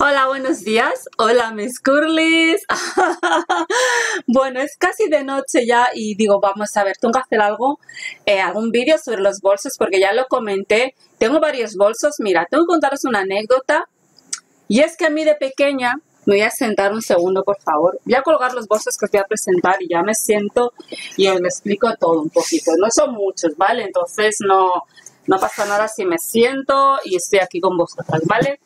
Hola, buenos días. Hola, mis curlis. bueno, es casi de noche ya y digo, vamos a ver, tengo que hacer algo, eh, algún vídeo sobre los bolsos porque ya lo comenté. Tengo varios bolsos. Mira, tengo que contaros una anécdota. Y es que a mí de pequeña, me voy a sentar un segundo, por favor. Voy a colgar los bolsos que os voy a presentar y ya me siento y os lo explico todo un poquito. No son muchos, ¿vale? Entonces no, no pasa nada si me siento y estoy aquí con vosotras, ¿vale?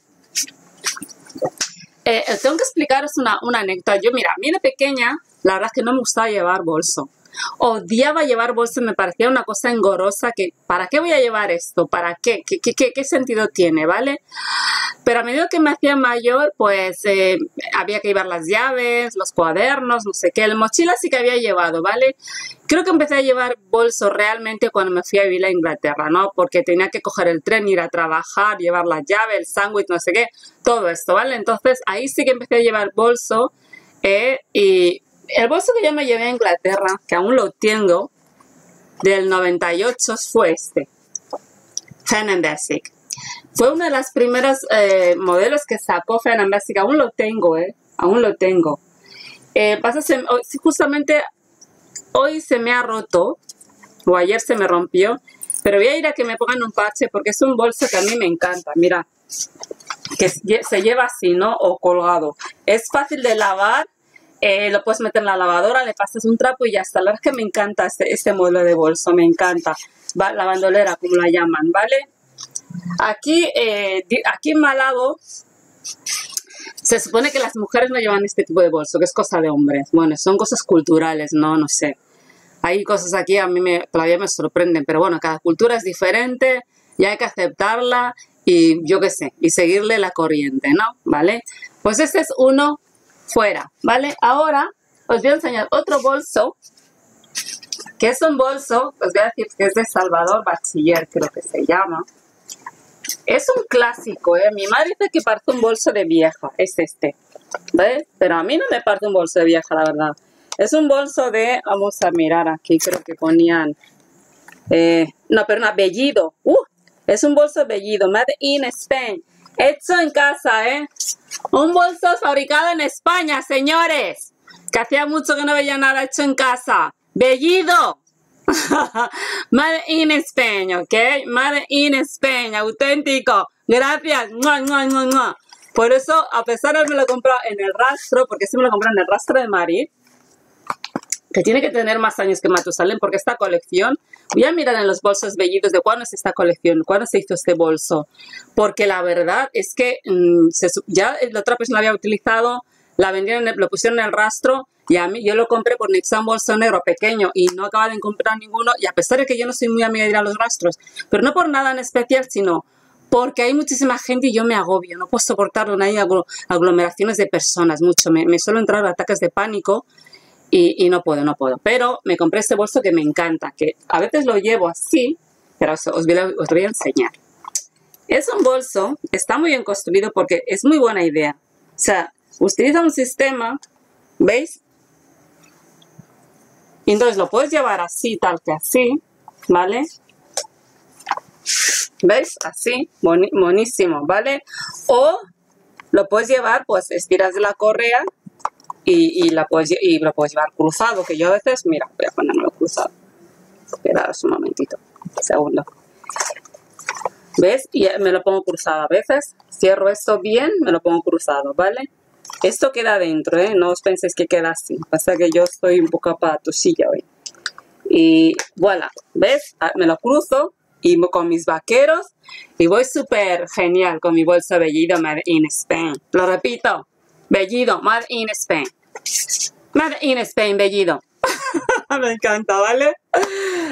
Eh, tengo que explicaros una, una anécdota. Yo, mira, a mí de pequeña, la verdad es que no me gustaba llevar bolso. Odiaba llevar bolso, me parecía una cosa engorosa que, ¿para qué voy a llevar esto? ¿Para qué? ¿Qué, qué, qué sentido tiene? ¿Vale? Pero a medida que me hacía mayor, pues eh, había que llevar las llaves, los cuadernos, no sé qué. La mochila sí que había llevado, ¿vale? Creo que empecé a llevar bolso realmente cuando me fui a vivir a Inglaterra, ¿no? Porque tenía que coger el tren, ir a trabajar, llevar la llave, el sándwich, no sé qué, todo esto, ¿vale? Entonces ahí sí que empecé a llevar bolso eh, y el bolso que yo me llevé a Inglaterra, que aún lo tengo, del 98 fue este. Fan Basic. Fue uno de los primeros eh, modelos que sacó Fan Basic. Aún lo tengo, ¿eh? Aún lo tengo. Eh, pasa, justamente hoy se me ha roto, o ayer se me rompió, pero voy a ir a que me pongan un parche porque es un bolso que a mí me encanta. Mira, que se lleva así, ¿no? O colgado. Es fácil de lavar eh, lo puedes meter en la lavadora, le pasas un trapo y ya está. La verdad es que me encanta este, este modelo de bolso, me encanta. la bandolera, como la llaman, ¿vale? Aquí, eh, aquí en Malago se supone que las mujeres no llevan este tipo de bolso, que es cosa de hombres. Bueno, son cosas culturales, no, no sé. Hay cosas aquí a mí me, todavía me sorprenden, pero bueno, cada cultura es diferente y hay que aceptarla y yo qué sé, y seguirle la corriente, ¿no? ¿Vale? Pues este es uno fuera, ¿vale? Ahora os voy a enseñar otro bolso, que es un bolso, os voy a decir que es de Salvador Bachiller, creo que se llama. Es un clásico, ¿eh? Mi madre dice que parece un bolso de vieja, es este. Pero a mí no me parte un bolso de vieja, la verdad. Es un bolso de, vamos a mirar aquí, creo que ponían, eh, no, pero un apellido, uh, es un bolso apellido, Made in Spain. Hecho en casa, ¿eh? Un bolso fabricado en España, señores. Que hacía mucho que no veía nada hecho en casa. Bellido. Made in Spain, ¿ok? Made in Spain, auténtico. Gracias. Por eso, a pesar de que me lo compré en el rastro, porque sí me lo compré en el rastro de Mari, que tiene que tener más años que Matusalén, porque esta colección, voy a mirar en los bolsos bellitos de cuándo es esta colección, cuándo se hizo este bolso, porque la verdad es que mm, ya la otra persona la había utilizado, la vendieron, lo pusieron en el rastro y a mí yo lo compré por Nixon bolso negro pequeño y no acaba de comprar ninguno y a pesar de que yo no soy muy amiga de ir a los rastros, pero no por nada en especial, sino porque hay muchísima gente y yo me agobio, no puedo soportar, no hay aglomeraciones de personas, mucho, me, me suelo entrar ataques de pánico y, no puedo, no puedo. Pero me compré este bolso que me encanta, que a veces lo llevo así, pero os, voy, a, enseñar. Es un bolso, está muy bien construido porque es muy buena idea. O sea, utiliza un sistema, ¿veis? Entonces lo puedes llevar así, tal que así, ¿vale? ¿Veis? Así, buenísimo, ¿vale? O lo puedes llevar, pues estiras la correa y, la puedes, y lo puedes llevar cruzado, que yo a veces, mira, voy a ponérmelo cruzado. Esperaos un momentito, un segundo. ¿Ves? Y me lo pongo cruzado a veces. Cierro esto bien, me lo pongo cruzado, ¿vale? Esto queda dentro, ¿eh? No os penséis que queda así. Pasa que yo estoy un poco silla hoy. Y voilà, ¿ves? Ah, me lo cruzo y con mis vaqueros y voy súper genial con mi bolsa bellido Made in Spain. Lo repito, bellido, Made in Spain. Made in Spain, bellido. Me encanta, ¿vale?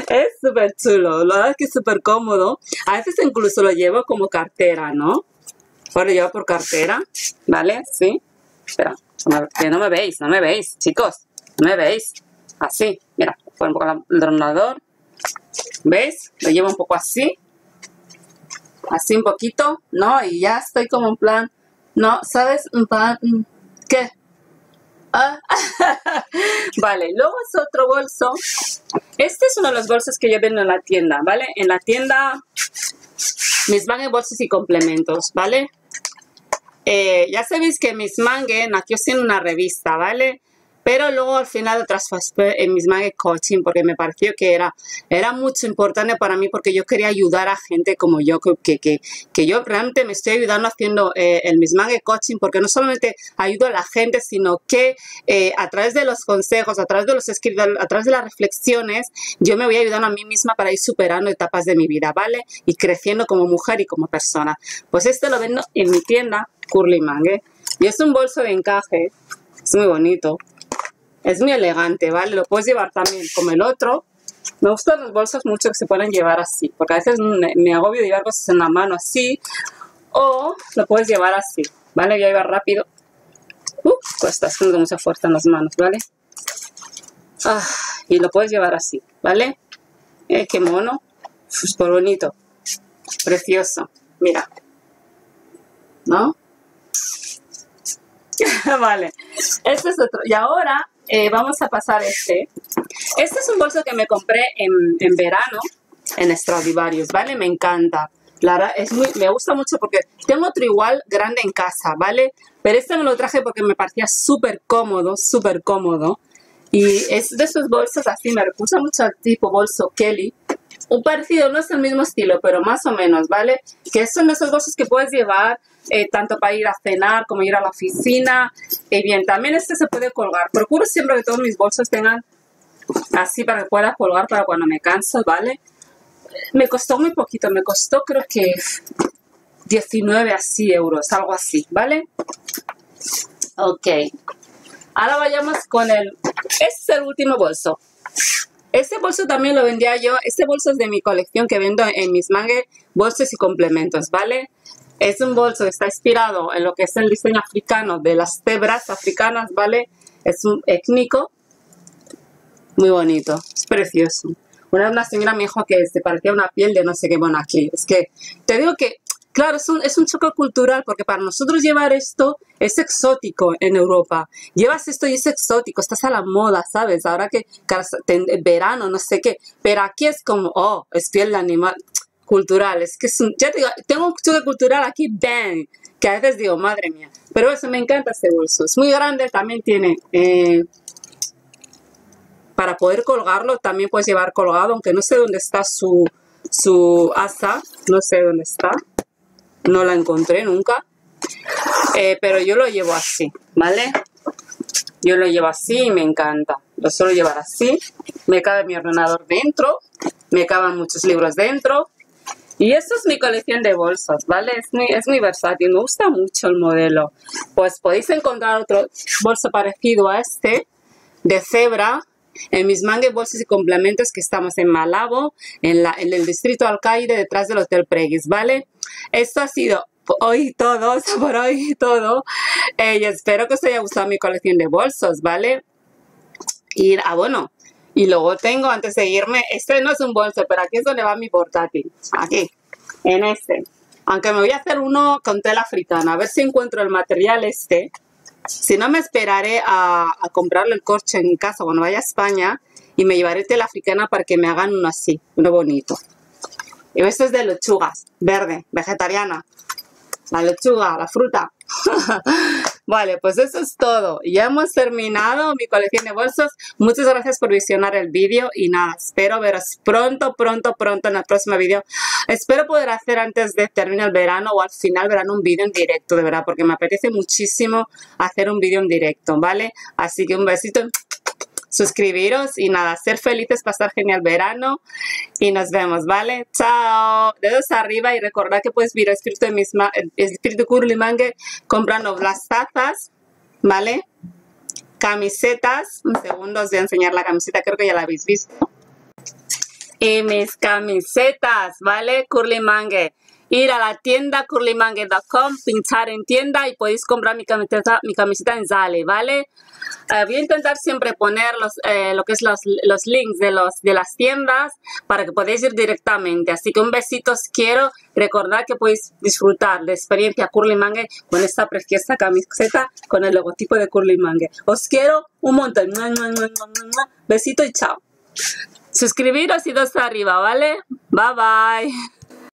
Es súper chulo, la verdad es que es súper cómodo. A veces incluso lo llevo como cartera, ¿no? Ahora lo llevo por cartera, ¿vale? Sí. Espera, que no me veis, no me veis, chicos. No me veis. Así, mira, pon un poco el dronador. ¿Veis? Lo llevo un poco así. Así un poquito, ¿no? Y ya estoy como en plan, no, ¿sabes? ¿qué? Vale, luego es otro bolso. Este es uno de los bolsos que yo vendo en la tienda, ¿vale? En la tienda mis en bolsos y complementos, ¿vale? eh, ya sabéis que Miss Mangue nació siendo una revista, ¿vale? Pero luego al final transformé en Miss Mangue Coaching porque me pareció que era, era mucho importante para mí porque yo quería ayudar a gente como yo, que, que, que yo realmente me estoy ayudando haciendo eh, el Miss Mangue Coaching porque no solamente ayudo a la gente, sino que eh, a través de los consejos, a través de los escritos, a través de las reflexiones, yo me voy ayudando a mí misma para ir superando etapas de mi vida, ¿vale? Y creciendo como mujer y como persona. Pues esto lo vendo en mi tienda, Curly Mangue. Y es un bolso de encaje, es muy bonito. Es muy elegante, ¿vale? Lo puedes llevar también como el otro. Me gustan los bolsos mucho que se pueden llevar así, porque a veces me, agobio de llevar cosas en la mano así, o lo puedes llevar así, ¿vale? Ya iba rápido. Uh, pues está haciendo mucha fuerza en las manos, ¿vale? Ah, y lo puedes llevar así, ¿vale? Eh, qué mono. Súper bonito. Precioso. Mira. ¿No? vale. Este es otro. Y ahora eh, vamos a pasar este. Este es un bolso que me compré en, verano en Stradivarius, ¿vale? Me encanta. Clara, es muy, me gusta mucho porque tengo otro igual grande en casa, ¿vale? Pero este me lo traje porque me parecía súper cómodo, súper cómodo. Y es de esos bolsos así, me recuerda mucho al tipo bolso Kelly. Un parecido, no es el mismo estilo, pero más o menos, ¿vale? Que son esos bolsos que puedes llevar eh, tanto para ir a cenar como ir a la oficina. Y bien, también este se puede colgar. Procuro siempre que todos mis bolsos tengan así para que pueda colgar para cuando me canso, ¿vale? Me costó muy poquito, me costó creo que 19 así euros, algo así, ¿vale? Ok. Ahora vayamos con el... Este es el último bolso. Este bolso también lo vendía yo. Este bolso es de mi colección que vendo en mis mangue bolsos y complementos, ¿vale? Es un bolso que está inspirado en lo que es el diseño africano de las cebras africanas, ¿vale? Es un étnico, muy bonito, es precioso. Una, una señora me dijo que se parecía una piel de no sé qué, aquí. Es que te digo que, claro, es un, es un choque cultural porque para nosotros llevar esto es exótico en Europa. Llevas esto y es exótico, estás a la moda, ¿sabes? Ahora que verano, no sé qué. Pero aquí es como, oh, es piel de animal culturales, que son, ya te digo, tengo un choque cultural aquí, bang, que a veces digo, madre mía, pero eso me encanta este bolso, es muy grande, también tiene, eh, para poder colgarlo, también puedes llevar colgado, aunque no sé dónde está su, su asa, no sé dónde está, no la encontré nunca, eh, pero yo lo llevo así, ¿vale? Yo lo llevo así y me encanta. Lo suelo llevar así. Me cabe mi ordenador dentro. Me caben muchos libros dentro. Y esto es mi colección de bolsos, ¿vale? Es muy, es muy versátil, me gusta mucho el modelo. Pues podéis encontrar otro bolso parecido a este, de cebra, en mis mangas, bolsos y complementos que estamos en Malabo, en, la, en el distrito Alcaide, detrás del Hotel Pregis, ¿vale? Esto ha sido hoy todo, por hoy todo. Eh, y espero que os haya gustado mi colección de bolsos, ¿vale? Y, ah, bueno, y luego tengo, antes de irme, este no es un bolso, pero aquí es donde va mi portátil. Aquí, en este. Aunque me voy a hacer uno con tela africana, a ver si encuentro el material este. Si no, me esperaré a, a comprarle el corcho en casa cuando vaya a España y me llevaré tela africana para que me hagan uno así, uno bonito. Y este es de lechugas, verde, vegetariana. La lechuga, la fruta. vale, pues eso es todo. Ya hemos terminado mi colección de bolsos. Muchas gracias por visionar el vídeo y nada, espero veros pronto, pronto, pronto en el próximo vídeo. Espero poder hacer antes de terminar el verano o al final verano un vídeo en directo, de verdad, porque me apetece muchísimo hacer un vídeo en directo, ¿vale? Así que un besito suscribiros y nada, ser felices, pasar genial verano y nos vemos, ¿vale? Chao. Dedos arriba y recordad que puedes ver el espíritu de misma, el espíritu comprando las tazas, ¿vale? Camisetas. Un segundo, os enseñar la camiseta, creo que ya la habéis visto. Y mis camisetas, ¿vale? Kurlimange ir a la tienda curlymangue.com, pinchar en tienda y podéis comprar mi camiseta, mi camiseta en Zale, ¿vale? Eh, voy a intentar siempre poner los, eh, lo que es los, los, links de, los, de las tiendas para que podáis ir directamente. Así que un besito os quiero. Recordad que podéis disfrutar de experiencia Curly Mangue con esta preciosa camiseta con el logotipo de Curly Mangue. Os quiero un montón. Besito y chao. Suscribiros y dos arriba, ¿vale? Bye bye.